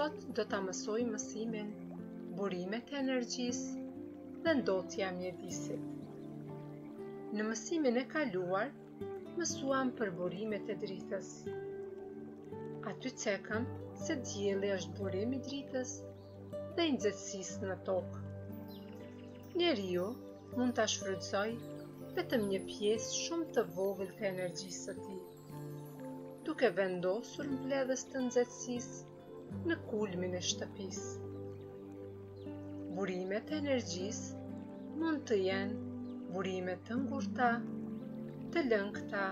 sot do ta mësojmë mësimin burimet e energjisë dhe ndotja e mjedisit. Në mësimin e kaluar, mësuam për burimet e dritës. Aty cekëm se dielli është burim i dritës dhe i nxehtësisë në tokë. Njeriu mund ta shfrytëzojë vetëm një pjesë shumë të vogël të energjisë së tij. Duke vendosur mbledhës të nxehtësisë në kulmin e shtëpisë. Burimet e energjisë mund të jenë burime të ngurta, të lëngëta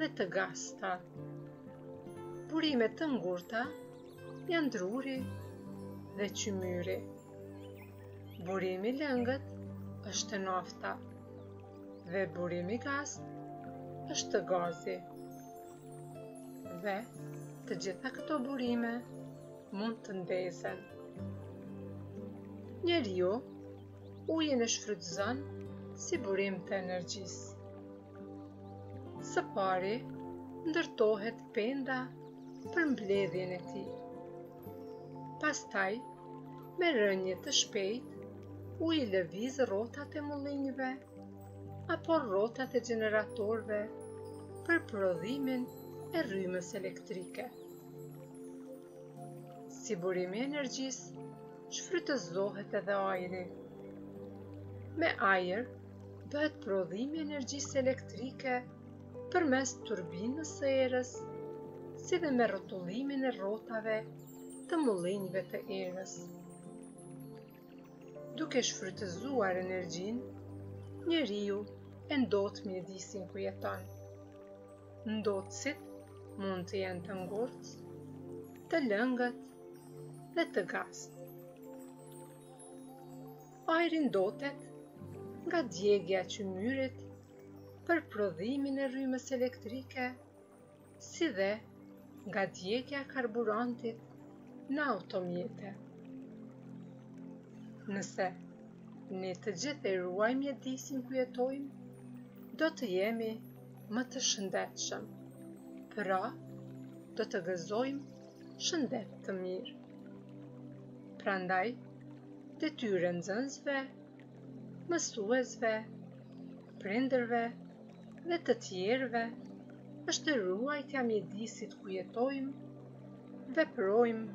dhe të gazta. Burime të ngurta janë druri dhe qymyri. Burim i lëngët është nafta dhe burim i gaztë është gazi. Dhe të gjitha këto burime mund të ndezen. Njeriu ujin e shfrytëzon si burim të energjisë. Së pari, ndërtohet penda për mbledhjen e tij. Pastaj, me rënie të shpejt, uji lëviz rrotat e mullinjve apo rrotat e gjeneratorëve për prodhimin e rrymës elektrike. Si burim i energjisë, shfrytëzohet edhe ajri. Me ajër, bëhet prodhimi i energjisë elektrike përmes turbinës së erës, si dhe me rrotullimin e rrotave të mullinjve të erës. Duke shfrytëzuar energjinë, njeriu e ndot mjedisin ku jeton. Ndotësit mund të jenë të ngurtë, të lëngët dhe të gaztë. Ajri ndotet nga djegja e qymyrit për prodhimin e rrymës elektrike, si dhe nga djegja e karburantit në automjete. Nëse ne të gjithë e ruajmë mjedisin ku jetojmë, do të jemi më të shëndetshëm. Pra, do të gëzojmë shëndet të mirë. Prandaj, Detyrë e nxënësve, mësuesve, prindërve dhe të tjerëve është ruajtja e mjedisit ku jetojmë, veprojmë,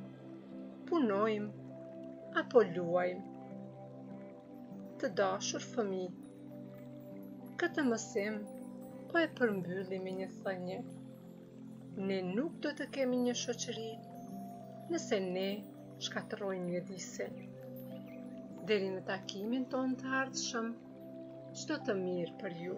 punojmë apo luajmë. Të dashur fëmijë, këtë mësim po e përmbyllim me një thënie. Ne nuk do të kemi një shoqëri nëse ne shkatërrojmë mjedisin. Deri në takimin tonë të ardhshëm, çdo të mirë për ju.